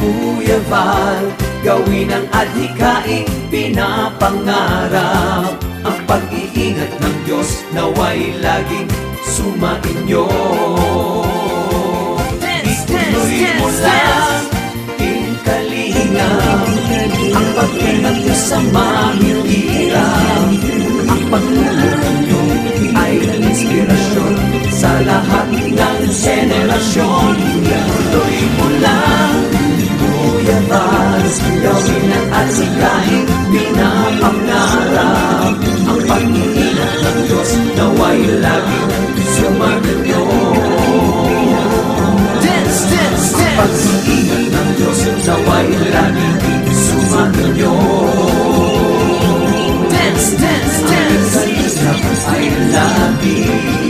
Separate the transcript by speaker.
Speaker 1: Kuya Val Gawin ang adhikaing pinapangarap. Ang pag-iingat ng Diyos naway laging sumainyo Ituloy mo lang in kalingap Ang pag-ingat nyo sa mahihirap Ang pagtulong nyo ay inspirasyon Sa lahat ng henerasyon pinapangarap Ang pag-iingat ng Diyos Naway laging sumaganyo Dance, dance, dance! Ang pag-iingat ng Diyos Naway laging sumaganyo Dance, dance, dance! Ang kalingap ay laging